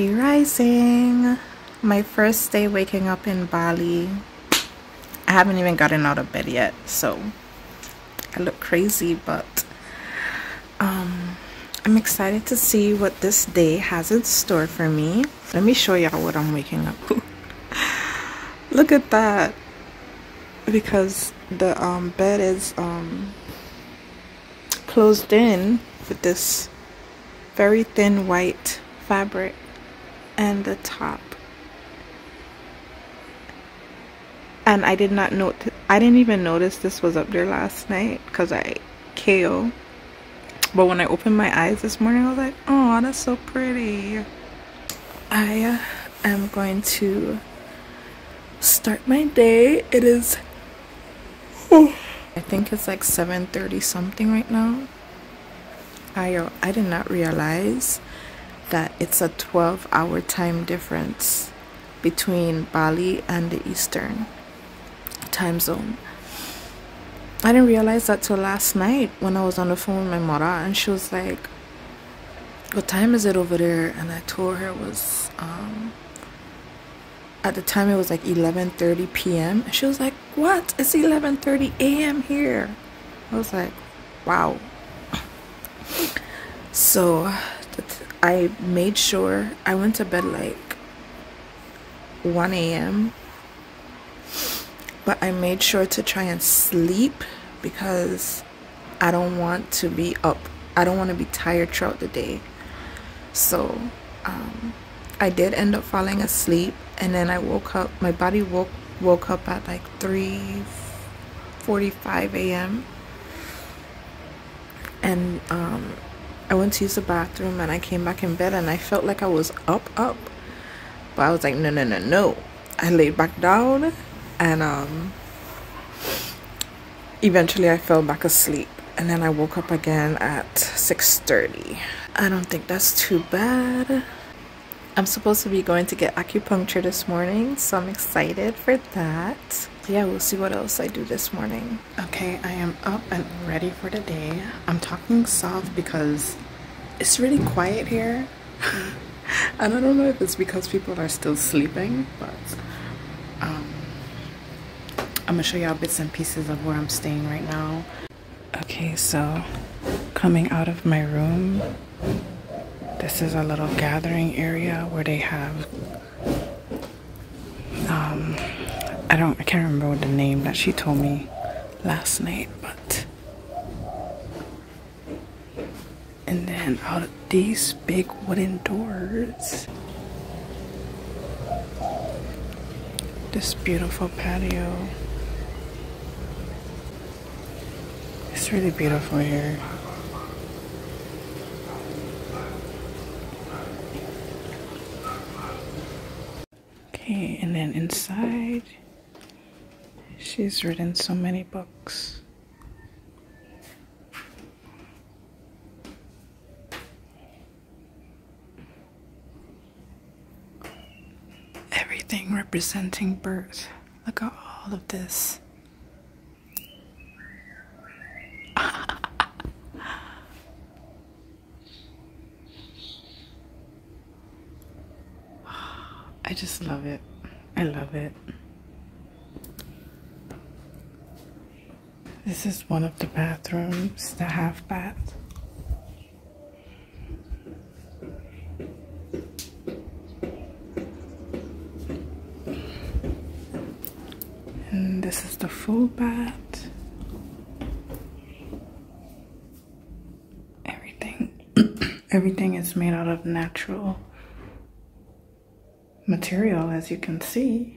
Happy rising! My first day waking up in Bali. I haven't even gotten out of bed yet, so I look crazy, but um, I'm excited to see what this day has in store for me. Let me show y'all what I'm waking up Look at that! Because the um, bed is um, closed in with this very thin white fabric and the top. And I did not note I didn't even notice this was up there last night because I KO but when I opened my eyes this morning I was like oh that's so pretty. I uh, am going to start my day. It is I think it's like 7:30 something right now. I uh, I did not realize that it's a 12 hour time difference between Bali and the Eastern time zone. I didn't realize that till last night when I was on the phone with my mother and she was like, What time is it over there? And I told her it was um at the time it was like 11:30 p.m. And she was like, "What? It's 11:30 a.m. here." I was like, "Wow." So I made sure I went to bed like 1 a.m. But I made sure to try and sleep because I don't want to be up. I don't want to be tired throughout the day. So um, I did end up falling asleep and then I woke up. My body woke woke up at like 3:45 a.m. And um, I went to use the bathroom and I came back in bed and I felt like I was up, up. But I was like, no, no, no, no. I laid back down and um, eventually I fell back asleep. And then I woke up again at 6.30. I don't think that's too bad. I'm supposed to be going to get acupuncture this morning, so I'm excited for that. Yeah, we'll see what else I do this morning. Okay, I am up and ready for the day. I'm talking soft because it's really quiet here. and I don't know if it's because people are still sleeping, but um, I'm gonna show y'all bits and pieces of where I'm staying right now. Okay, so coming out of my room, this is a little gathering area where they have, um, I don't, I can't remember what the name that she told me last night, but, and then out of these big wooden doors, this beautiful patio. It's really beautiful here. Okay, and then inside, she's written so many books. Everything representing birth. Look at all of this. I just love it. I love it. This is one of the bathrooms, the half bath. And this is the full bath. Everything everything is made out of natural material as you can see.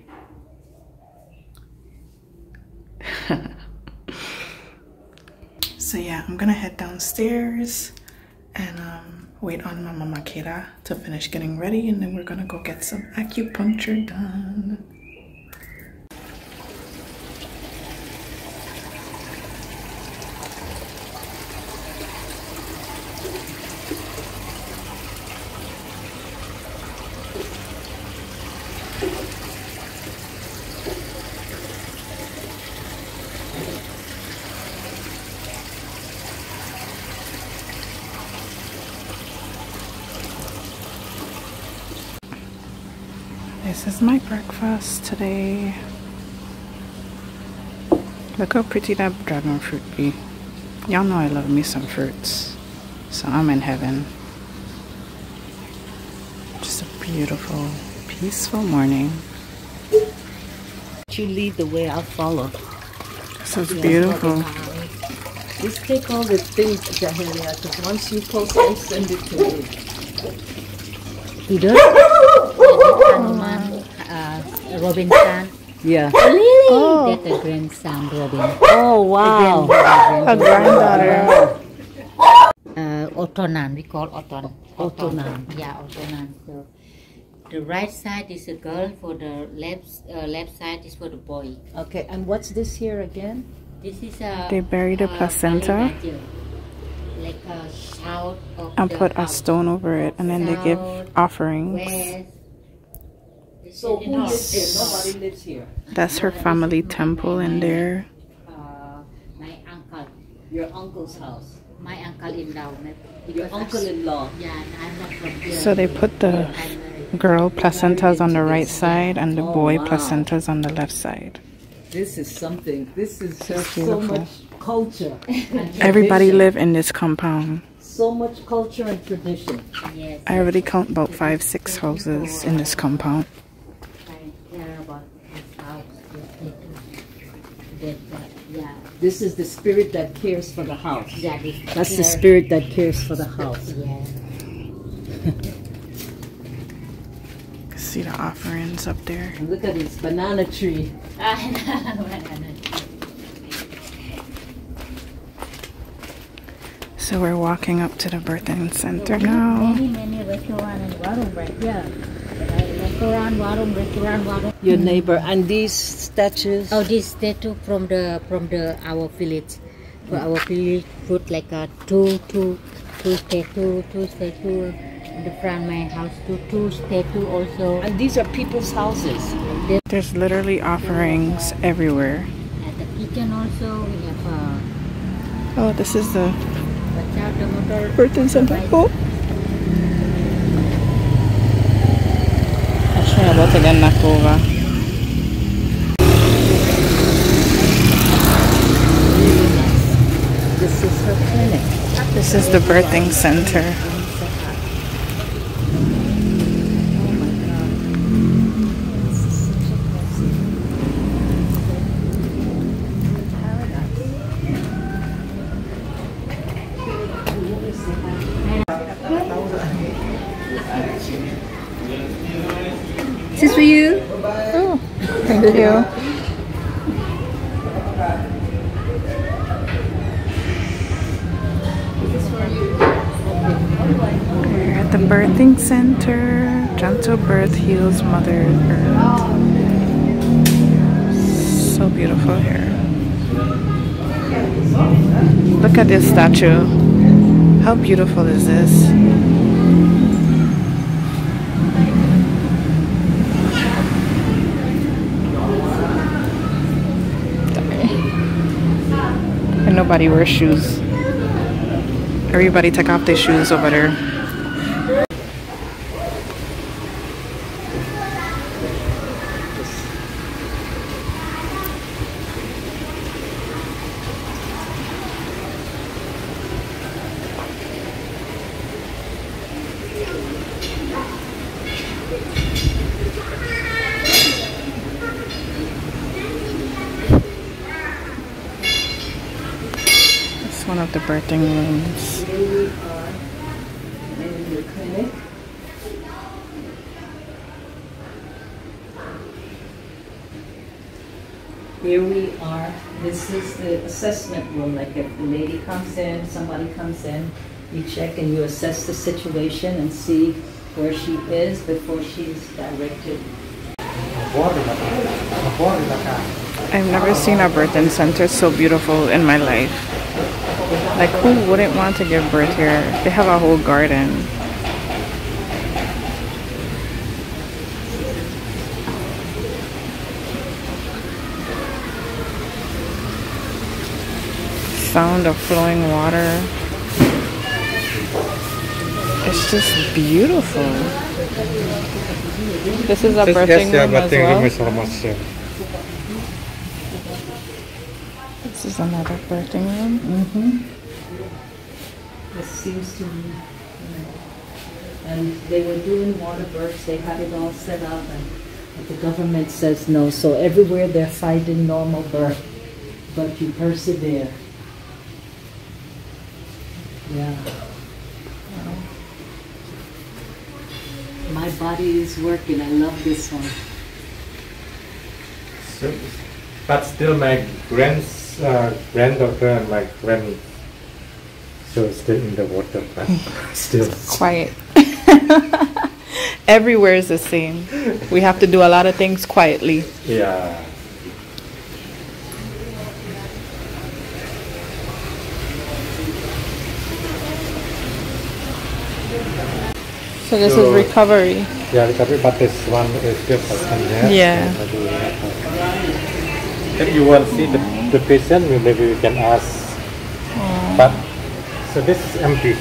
so yeah, I'm gonna head downstairs and um, wait on my mama Kira to finish getting ready and then we're gonna go get some acupuncture done. Breakfast today. Look how pretty that dragon fruit be. Y'all know I love me some fruits. So I'm in heaven. Just a beautiful, peaceful morning. You lead the way, I'll follow. This is beautiful. Just take all the things, Jahelia, because once you post, I send it to me. Tidur? Hanuman, uh, Robin San. Yeah. Really? Oh. That's the grandson, Robin. Oh, wow. A granddaughter. Uh, Otonan, we call Oton. Otonan. Yeah, Otonan. So the right side is a girl, for the left uh, left side is for the boy. Okay, and what's this here again? This is a. They bury the uh, placenta. Like a shout of And the put a stone over it and then they give offerings. West. So who lives here? Nobody lives here. That's her family temple in there. Uh, my uncle, Your uncle's house. my uncle-in-law. Your uncle-in-law. Yeah, and I'm not from here. So they put the girl placentas on the right side and the Oh, boy wow. placentas on the left side. This is something. This is is just so much culture. and Everybody live in this compound. So much culture and tradition. Yes, I already count about five, six houses in this compound. I care about his house. That, that, yeah, This is the spirit that cares for the house. that is. That's the spirit that cares for the house. Yeah. See the offerings up there. And look at this banana tree. So we're walking up to the birthing center now. Many, many restaurant warung right here. Restaurant, warung, restaurant, warung. Your neighbor. And these statues. Oh, this statue from the from the our village. For our village, put like a two two two statue, two statue in the front my house. Two two statue also. And these are people's houses. There's literally offerings everywhere. At the kitchen also we have uh, Oh, this is the baca the motor. birthing center. Oh. Actually, about to get knocked over. This is her clinic. This is the birthing center. This is for you. Oh, thank you. We're at the birthing center. Gentle birth heals mother earth. So beautiful here. Look at this statue. How beautiful is this? Nobody wears shoes. Everybody take off their shoes over there. It's one of the birthing rooms. in your clinic. Here we are. This is the assessment room. Like if the lady comes in, somebody comes in, you check and you assess the situation and see where she is before she's directed. I've never seen a birthing center so beautiful in my life. Like, who wouldn't want to give birth here? They have a whole garden. Sound of flowing water. It's just beautiful. This is a This, birthing yes, yeah, room as birthing well. room is almost This is another birthing room. Mm-hmm. This seems to me, and they were doing water births, they had it all set up, and but the government says no, so everywhere they're fighting normal birth, but you persevere. Yeah. My body is working, I love this one. so, but still my grands, uh, granddaughter and my grand so still in the water but still Quiet. Everywhere is the same. We have to do a lot of things quietly. yeah So this So- is recovery. yeah recovery but this one is different there Yeah. So maybe we have to- if you want to see the, the patient maybe we can ask so this is empty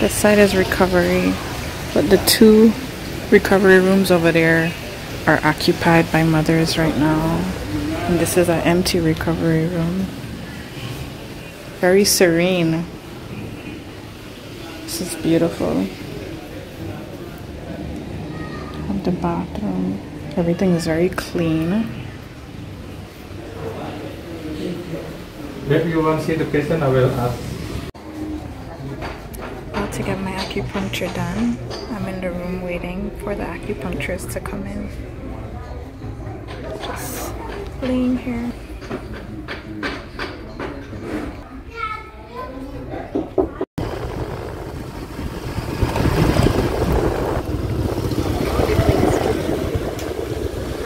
This side is recovery, but the two recovery rooms over there are occupied by mothers right now. And this is an empty recovery room. Very serene. This is beautiful. Of the bathroom. Everything is very clean. maybe you want to see the patient I will ask About to get my acupuncture done. I'm in the room waiting for the acupuncturist to come in. Just laying here.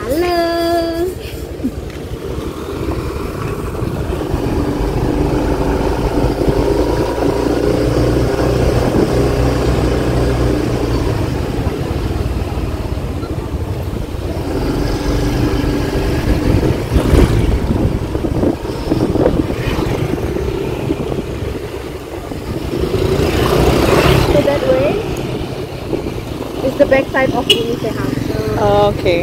Hello. So that way is the back side of Unite house. So, Oh, okay.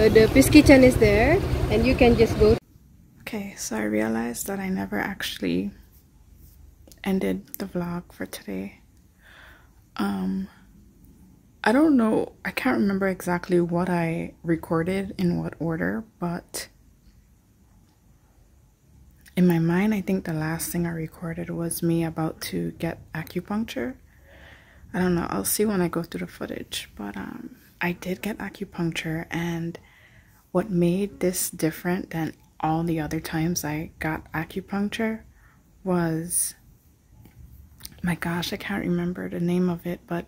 So the Peace Kitchen is there, and you can just go Okay, so I realized that I never actually ended the vlog for today. Um I don't know, I can't remember exactly what I recorded in what order, but in my mind, I think the last thing I recorded was me about to get acupuncture. I don't know, I'll see when I go through the footage, but um I did get acupuncture and what made this different than all the other times I got acupuncture was my gosh, I can't remember the name of it, but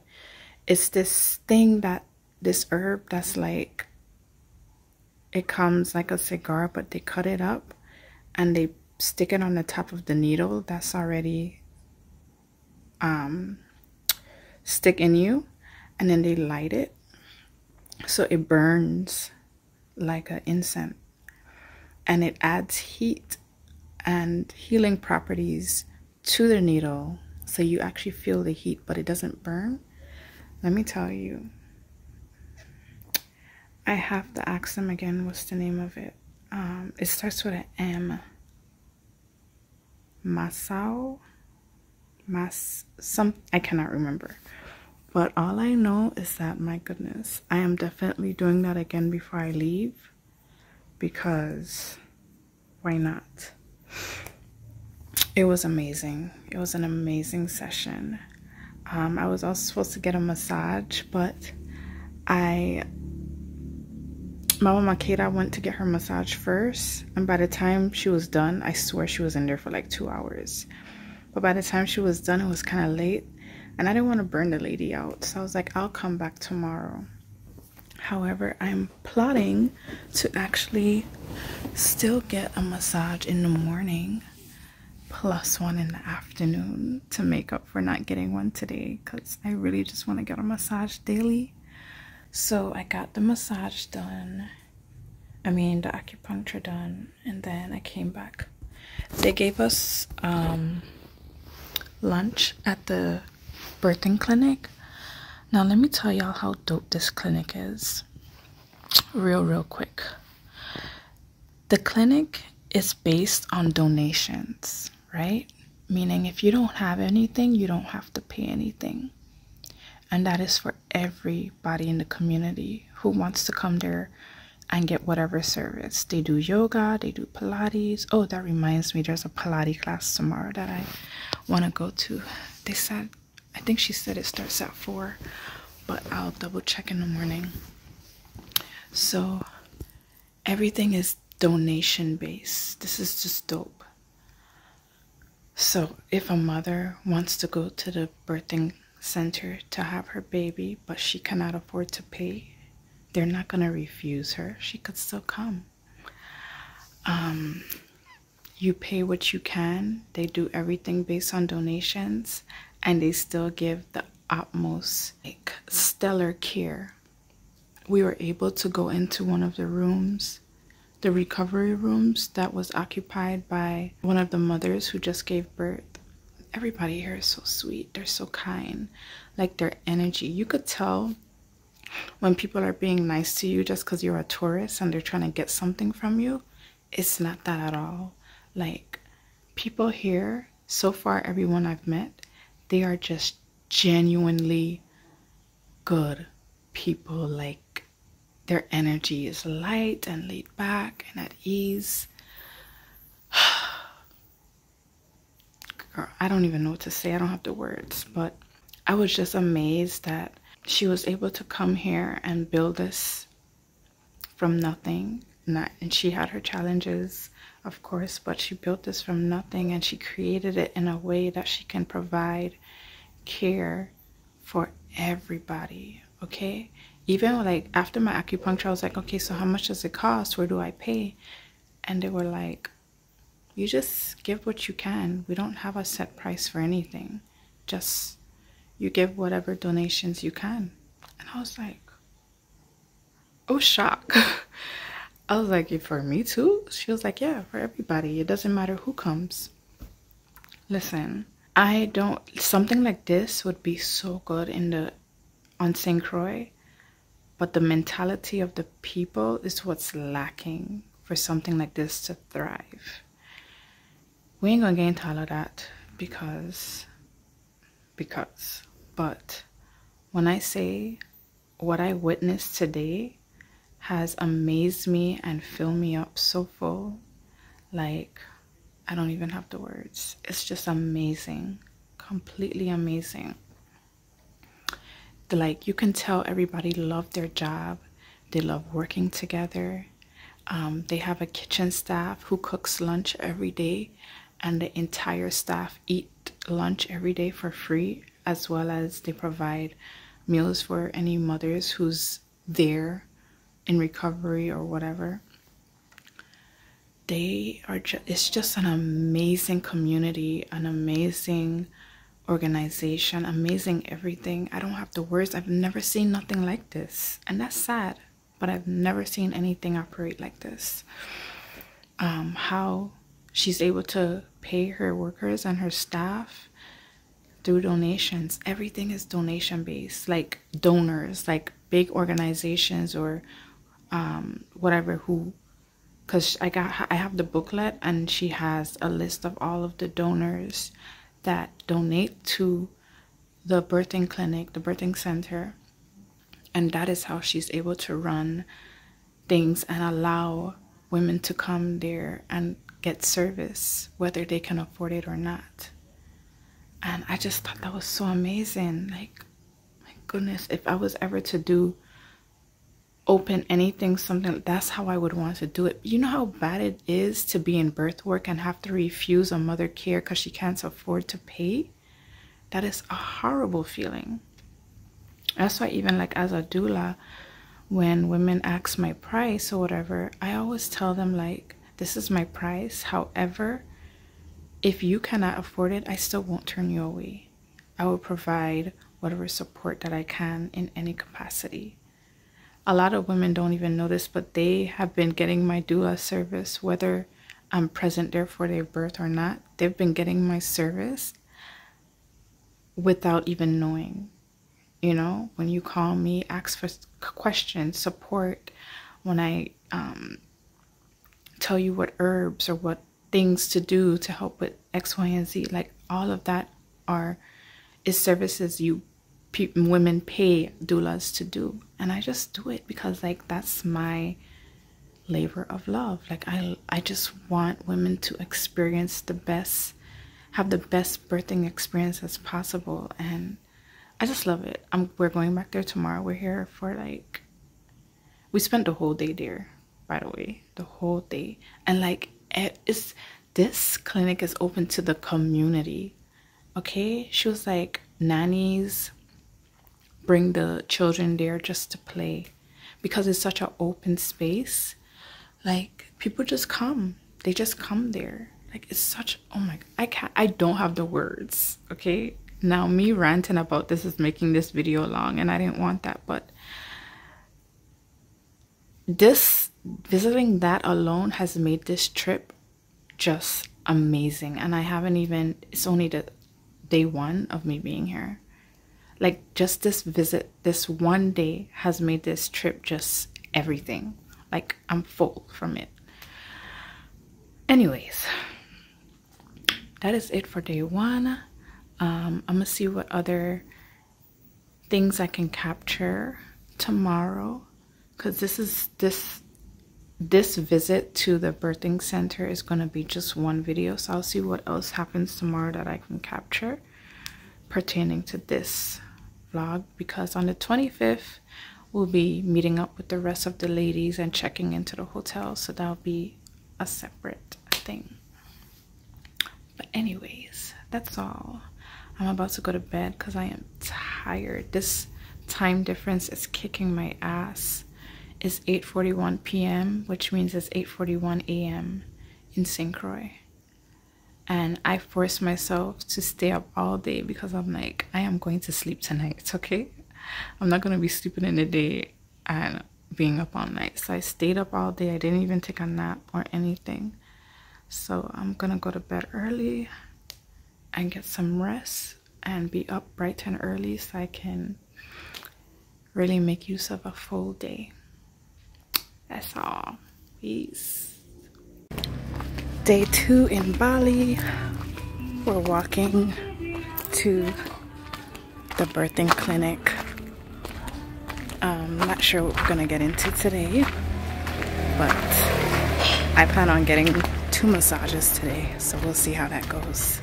it's this thing that this herb that's like it comes like a cigar, but they cut it up and they stick it on the top of the needle that's already um stick in you and then they light it. So it burns like an incense. And it adds heat and healing properties to the needle so you actually feel the heat but it doesn't burn. Let me tell you i have to ask them again what's the name of it? Um, it starts with an m. Masao? Mas some i cannot remember but all i know is that my goodness i am definitely doing that again before i leave because why not? It was amazing. It was an amazing session. Um, I was also supposed to get a massage, but I, Mama Makeda went to get her massage first, and by the time she was done, I swear she was in there for like two hours. But by the time she was done, it was kind of late, and I didn't want to burn the lady out, so I was like, I'll come back tomorrow. However, I'm plotting to actually still get a massage in the morning plus one in the afternoon to make up for not getting one today because I really just want to get a massage daily. So I got the massage done. I mean, the acupuncture done, and then I came back. They gave us um, lunch at the birthing clinic. Now, let me tell y'all how dope this clinic is. Real, real quick. The clinic is based on donations, right? Meaning, if you don't have anything, you don't have to pay anything. And that is for everybody in the community who wants to come there and get whatever service. They do yoga, they do Pilates. Oh, that reminds me, there's a Pilates class tomorrow that I want to go to. They said, I think she said it starts at 4, but I'll double check in the morning. So, everything is donation based. This is just dope. So, if a mother wants to go to the birthing center to have her baby, but she cannot afford to pay, they're not going to refuse her. She could still come. Um, you pay what you can. They do everything based on donations, and they still give the utmost, like, stellar care. We were able to go into one of the rooms, the recovery rooms that was occupied by one of the mothers who just gave birth. Everybody here is so sweet. They're so kind. Like their energy. You could tell when people are being nice to you just because you're a tourist and they're trying to get something from you, it's not that at all. Like, people here, so far, everyone I've met, they are just genuinely good people. Like, their energy is light and laid back and at ease. Girl, I don't even know what to say. I don't have the words, but I was just amazed that she was able to come here and build this from nothing. And she had her challenges, of course, but she built this from nothing and she created it in a way that she can provide care for everybody. Okay. Even like after my acupuncture, I was like, okay, so how much does it cost? Where do I pay? And they were like, you just give what you can. We don't have a set price for anything. Just you give whatever donations you can. And I was like, oh, shock. I was like, for me too? She was like, yeah, for everybody. It doesn't matter who comes. Listen, I don't, something like this would be so good in the, on St. Croix, but the mentality of the people is what's lacking for something like this to thrive. We ain't gonna get into all of that because, because but when I say what I witnessed today has amazed me and filled me up so full, like I don't even have the words. It's just amazing, completely amazing. The, like you can tell everybody love their job, they love working together. Um, they have a kitchen staff who cooks lunch every day, and the entire staff eat lunch every day for free as well as they provide meals for any mothers who's there in recovery or whatever they are just it's just an amazing community an amazing organization amazing everything. I don't have the words. I've never seen nothing like this. And that's sad but i've never seen anything operate like this. Um, how she's able to pay her workers and her staff through donations. Everything is donation based, like donors, like big organizations or um, whatever who because I got I have the booklet and she has a list of all of the donors that donate to the birthing clinic, the birthing center. And that is how she's able to run things and allow women to come there and get service, whether they can afford it or not. And I just thought that was so amazing. Like, my goodness, if I was ever to do open anything, something, that's how I would want to do it. You know how bad it is to be in birth work and have to refuse a mother care because she can't afford to pay? That is a horrible feeling. That's why, even like as a doula, when women ask my price or whatever, I always tell them, like, this is my price. However, if you cannot afford it, I still won't turn you away. I will provide whatever support that I can in any capacity. A lot of women don't even notice, but they have been getting my doula service, whether I'm present there for their birth or not. They've been getting my service without even knowing. You know, when you call me, ask for questions, support, when I um, tell you what herbs or what things to do to help with X, Y, and Z, like all of that are is services you women pay doulas to do, and I just do it because like that's my labor of love. Like I I just want women to experience the best have the best birthing experience as possible and I just love it. I'm we're going back there tomorrow. We're here for like we spent the whole day there, by the way. The whole day. And like it is this clinic is open to the community. Okay? She was like nannies bring the children there just to play. Because it's such an open space like people just come. They just come there. Like it's such oh my i can't i don't have the words okay? Now me ranting about this is making this video long and i didn't want that but this visiting that alone has made this trip just amazing. And i haven't even it's only the day one of me being here like just this visit this one day has made this trip just everything. Like i'm full from it. Anyways that is it for day one. Um, i'm gonna see what other things i can capture tomorrow because this is this this visit to the birthing center is going to be just one video so i'll see what else happens tomorrow that i can capture pertaining to this vlog because on the 25th we'll be meeting up with the rest of the ladies and checking into the hotel. So that'll be a separate thing. But anyways that's all. I'm about to go to bed because i am tired. This time difference is kicking my ass. It's 8.41 p.m which means it's 8.41 a.m in st croix and I force myself to stay up all day because I'm like, I am going to sleep tonight, okay? I'm not going to be sleeping in the day and being up all night. So I stayed up all day. I didn't even take a nap or anything. So I'm going to go to bed early and get some rest and be up bright and early so I can really make use of a full day. That's all. Peace day two in Bali. We're walking to the birthing clinic. Um, not sure what we're gonna get into today, but I plan on getting two massages today, so we'll see how that goes.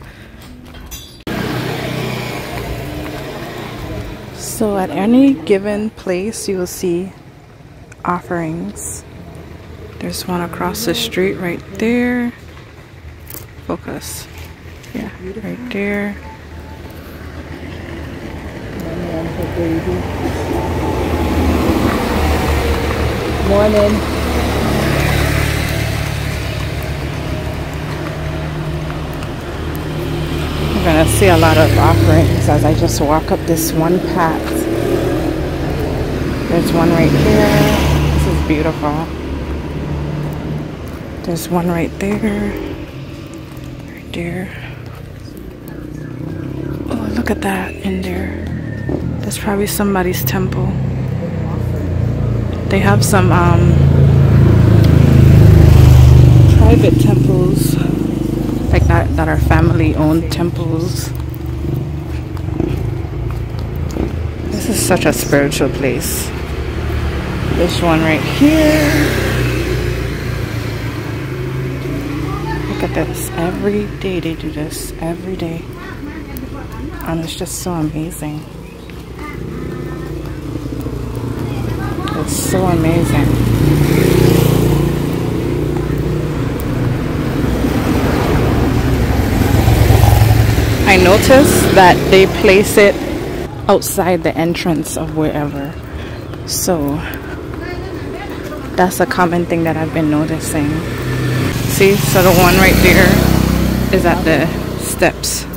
So at any given place, you will see offerings. There's one across the street right there focus. Yeah, right there. Morning. You're gonna see a lot of offerings as I just walk up this one path. There's one right here. This is beautiful. There's one right there dear. Oh, look at that in there. That's probably somebody's temple. They have some um, private temples, like that, that are family-owned temples. This is such a spiritual place. This one right here. Look at this. Every day they do this. Every day. And it's just so amazing. It's so amazing. I noticed that they place it outside the entrance of wherever. So that's a common thing that I've been noticing see? So the one right there is at the steps.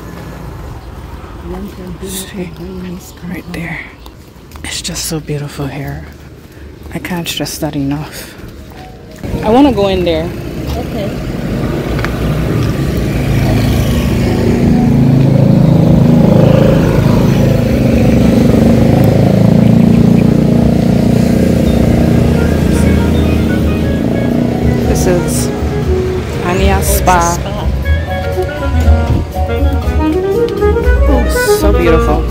See? Right there. It's just so beautiful here. I can't stress that enough. I want to go in there. Okay Oh, so beautiful.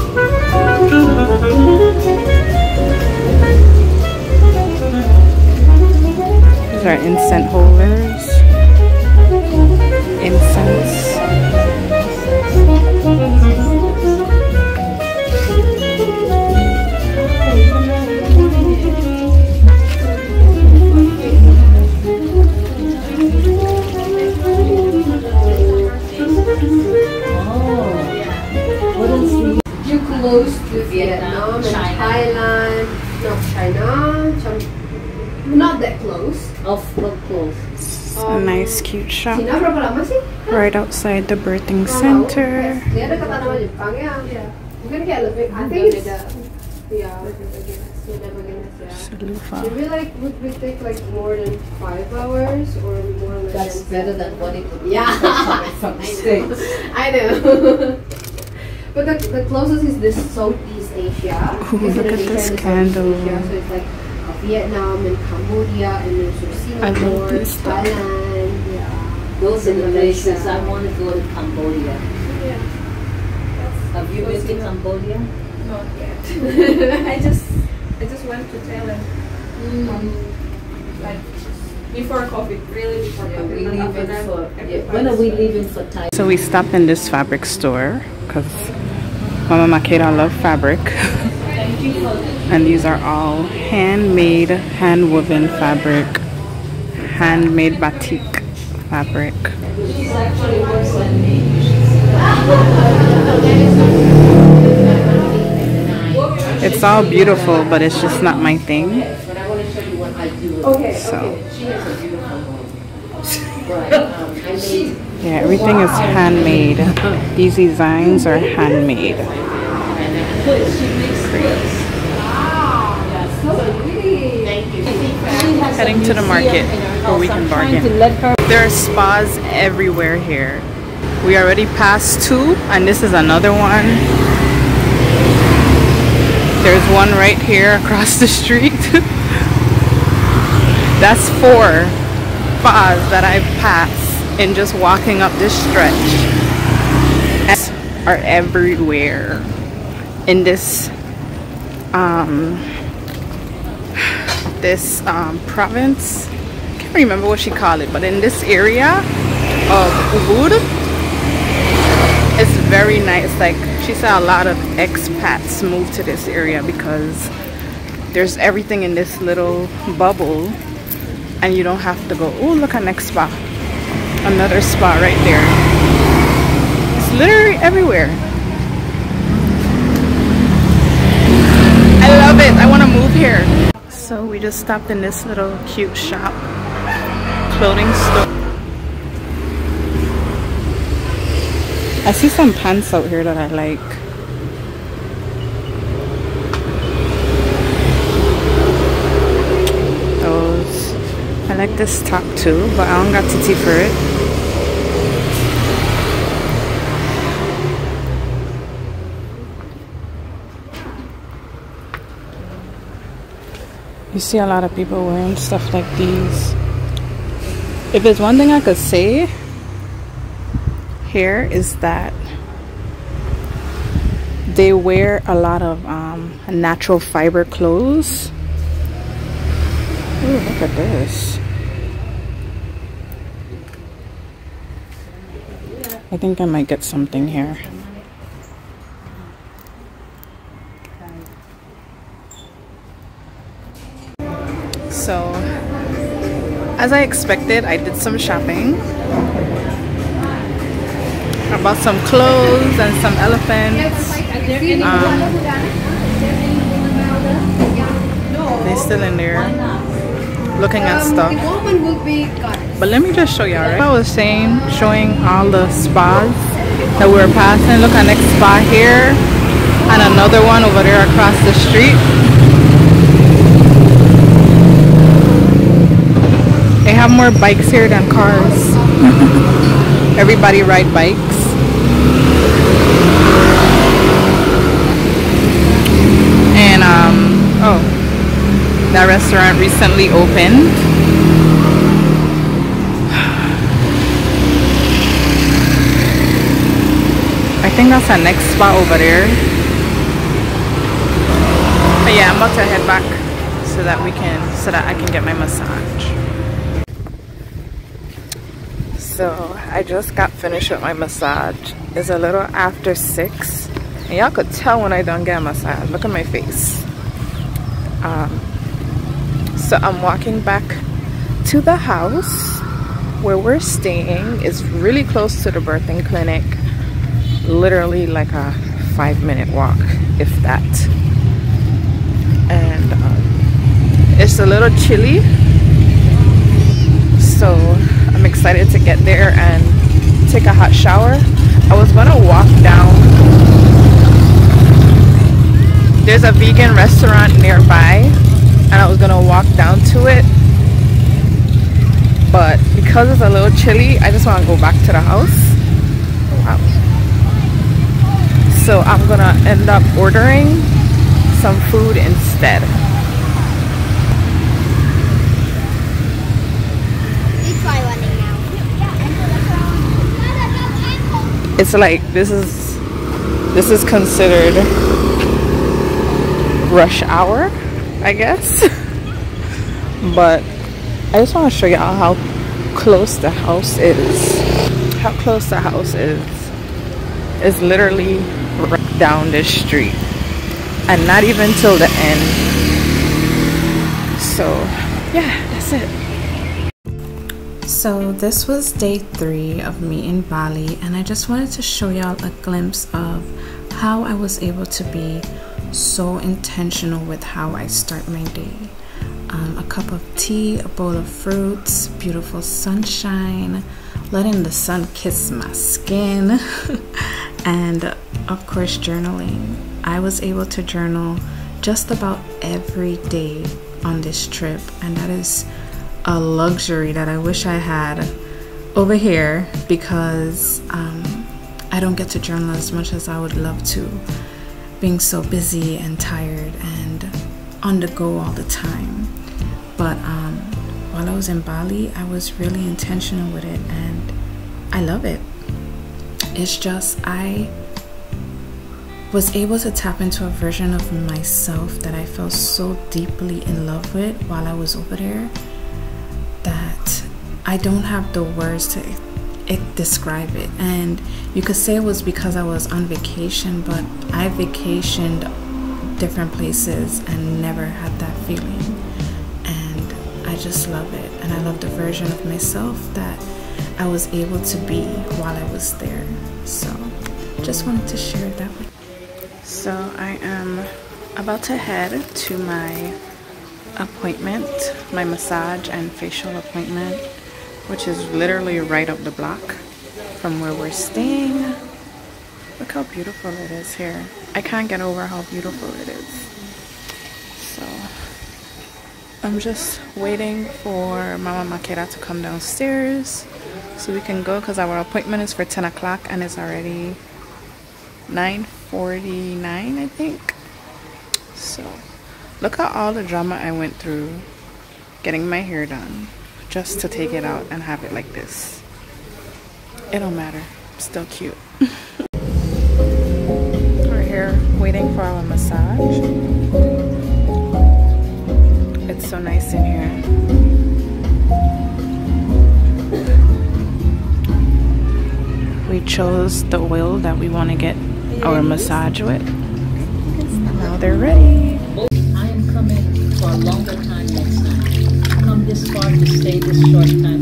These are incense holders. Think it's yeah, beda bagian Asia. Salufa. Maybe like would we take like more than five hours or more than That's better than what it would be Yeah. coming from the States. I know. but the, the closest is this Southeast Asia. Ooh, look at Indonesia this candle. Asia, so it's like Vietnam and Cambodia and then I love Singapore, this stuff. Thailand. Yeah. Those are the Malaysia. places I want to go to Cambodia. Yeah. Have you been to Cambodia? Not yet. I just I just went to Thailand. Um, like before COVID, really before Yeah, COVID. we not after leaving that, for every yeah, when are we leaving for Thailand? So we stopped in this fabric store because Mama Makeda love fabric. and these are all handmade, hand woven fabric, handmade batik fabric. It's all beautiful, but it's just not my thing. But I want to show you what I do. Okay. So She has a beautiful home. But um, I made yeah, everything is handmade. These designs are handmade. clothes. She makes clothes. Heading to the market where we can bargain. To let her There are spas everywhere here. We already passed two, and this is another one. There's one right here across the street. That's four spas that I've passed in just walking up this stretch. Are everywhere in this um this um province can't remember what she called it, but in this area of Ubud, it's very nice. Like she said, a lot of expats move to this area because there's everything in this little bubble, and you don't have to go. Oh, look at next spa, another spa right there. It's literally everywhere. I love it. I want to move here. So we just stopped in this little cute shop I see some pants out here that I like. Those. I like this top too, but I don't got titty for it. You see a lot of people wearing stuff like these. If there's one thing I could say here is that they wear a lot of um, natural fiber clothes. Ooh, look at this. I think I might get something here. So, as I expected, I did some shopping. I bought some clothes and some elephants. Um, they're still in there looking at stuff. But let me just show y'all, right? I was saying, showing all the spas that we were passing. Look at next spa here. And another one over there across the street. have more bikes here than cars. Everybody ride bikes. And um, oh, that restaurant recently opened. I think that's our next spot over there. But yeah, I'm about to head back so that we can so that I can get my massage. So I just got finished with my massage. It's a little after six. And y'all could tell when I don't get a massage. Look at my face. Um, so I'm walking back to the house where we're staying. It's really close to the birthing clinic. Literally like a five minute walk, if that. And um, it's a little chilly. So I'm excited to get there and take a hot shower. I was gonna walk down. There's a vegan restaurant nearby and I was gonna walk down to it. But because it's a little chilly, I just wanna go back to the house. Wow. So I'm gonna end up ordering some food instead. It's like this is this is considered rush hour, I guess. but I just want to show y'all how close the house is. How close the house is. It's literally right down this street. And not even till the end. So yeah, that's it. So this was day three of me in Bali and I just wanted to show y'all a glimpse of how I was able to be so intentional with how I start my day. Um, a cup of tea, a bowl of fruits, beautiful sunshine, letting the sun kiss my skin, and of course, journaling. I was able to journal just about every day on this trip, and that is a luxury that I wish I had over here because um, I don't get to journal as much as I would love to, being so busy and tired and on the go all the time. But um, while I was in Bali, I was really intentional with it and I love it. It's just I was able to tap into a version of myself that I felt so deeply in love with while I was over there I don't have the words to it, describe it. And you could say it was because I was on vacation, but I vacationed different places and never had that feeling. And I just love it. And I love the version of myself that I was able to be while I was there. So just wanted to share that with you. So I am about to head to my appointment, my massage and facial appointment, which is literally right up the block from where we're staying. Look how beautiful it is here. I can't get over how beautiful it is. So I'm just waiting for Mama Makeda to come downstairs so we can go because our appointment is for 10 o'clock and it's already 9.49 I think. So Look at all the drama I went through getting my hair done just to take it out and have it like this. It don't matter. Still cute. We're here waiting for our massage. It's so nice in here. We chose the oil that we want to get our massage with. Now they're ready This far to stay this short time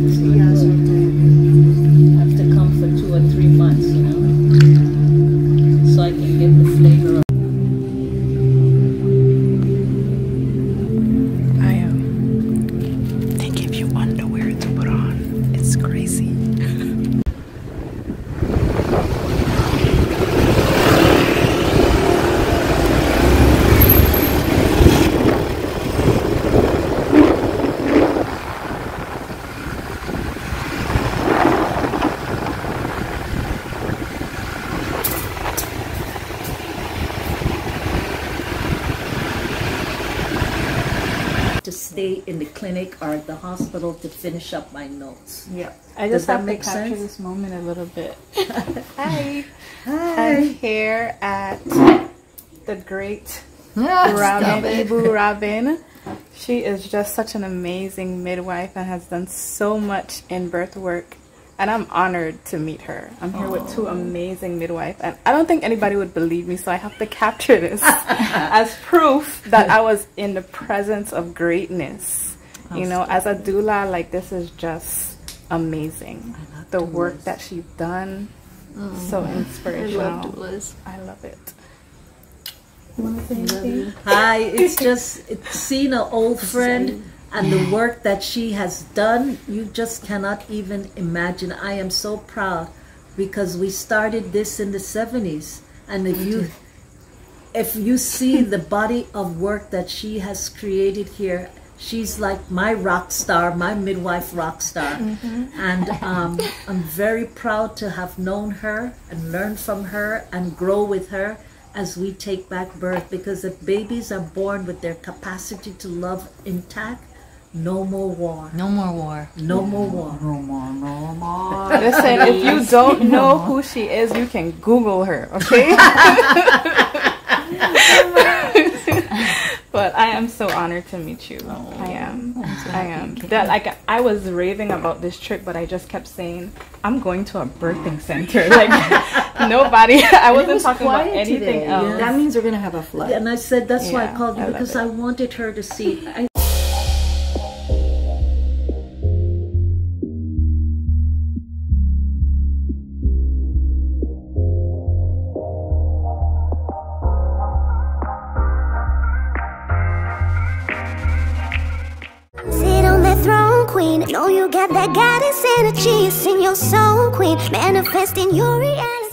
stay in the clinic or at the hospital to finish up my notes. Yeah. I Does just that have make to capture sense? this moment a little bit. Hi. Hi. I'm here at the great ah, Robin, it. Ibu Robin. She is just such an amazing midwife and has done so much in birth work. And I'm honored to meet her. I'm here with two amazing midwives. And I don't think anybody would believe me, so I have to capture this as proof that I was in the presence of greatness. You know, as a doula, like this is just amazing. The work that she's done, so inspirational. I love doulas. I love it. Hi, it's just it's seeing an old friend and the work that she has done. You just cannot even imagine. I am so proud because we started this in the 70s and if you if you see the body of work that she has created here she's like my rock star my midwife rock star. And um, i'm very proud to have known her and learned from her and grow with her as we take back birth because if babies are born with their capacity to love intact no more war No more war. no more war No more, no more. Listen, if you don't know who she is, you can Google her, okay? but I am so honored to meet you. Oh, I am. I am. That like I was raving about this trip, but I just kept saying I'm going to a birthing center. Like nobody. I wasn't was talking about anything today, else. yeah. That means we're gonna have a flood. and i said that's why i called you I because it. i wanted her to see I, Know you got that goddess energy. It's in your soul, queen. Manifesting your reality.